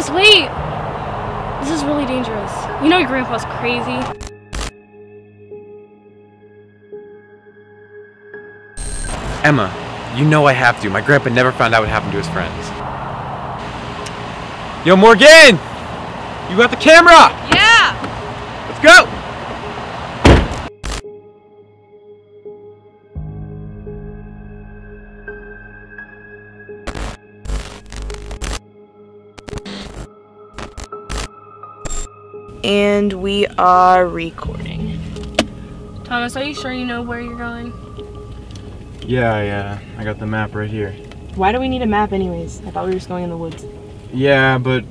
Thomas, wait! This is really dangerous. You know your grandpa's crazy. Emma, you know I have to. My grandpa never found out what happened to his friends. Yo, Morgan! You got the camera! Yeah! Let's go! And we are recording. Thomas, are you sure you know where you're going? Yeah, yeah. I got the map right here. Why do we need a map anyways? I thought we were just going in the woods. Yeah, but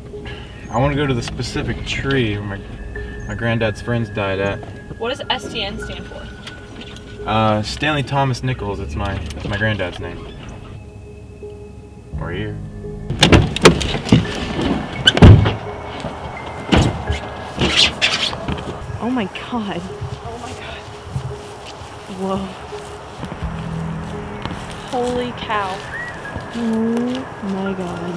I want to go to the specific tree where my, my granddad's friends died at. What does STN stand for? Uh, Stanley Thomas Nichols. It's my, it's my granddad's name. We're here. Oh my god. Oh my god. Whoa. Holy cow. Oh my god.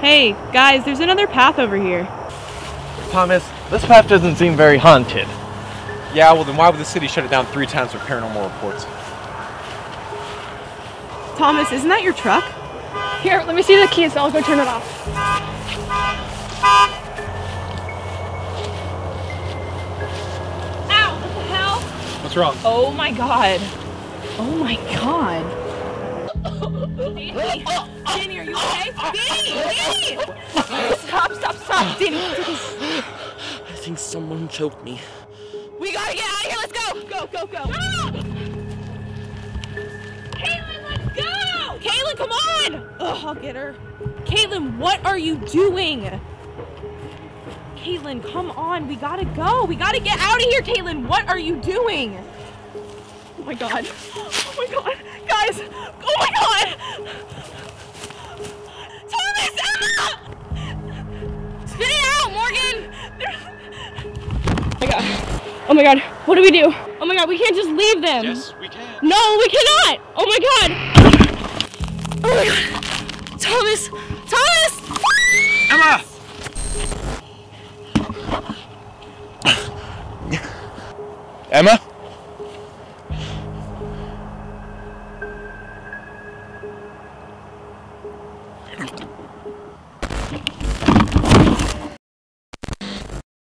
Hey, guys, there's another path over here. Thomas, this path doesn't seem very haunted. Yeah, well then why would the city shut it down three times for paranormal reports? Thomas, isn't that your truck? Here, let me see the keys, I'll go turn it off. Ow! What the hell? What's wrong? Oh my god. Oh my god. Danny, Danny, are you okay? Danny, Danny! Stop, stop, stop, Danny. I think someone choked me. We gotta get out of here. Let's go. Go, go, go. Caitlin, let's go. Caitlin, come on. Ugh, I'll get her. Caitlin, what are you doing? Caitlin, come on. We gotta go. We gotta get out of here, Caitlin. What are you doing? Oh my god. Oh my god. Guys. Oh my god. Thomas, Emma! Spit it out, Morgan. Oh my god. Oh my god, what do we do? Oh my god, we can't just leave them. Yes, we can. No, we cannot! Oh my god! Oh my god! Thomas! Thomas! Emma! Emma?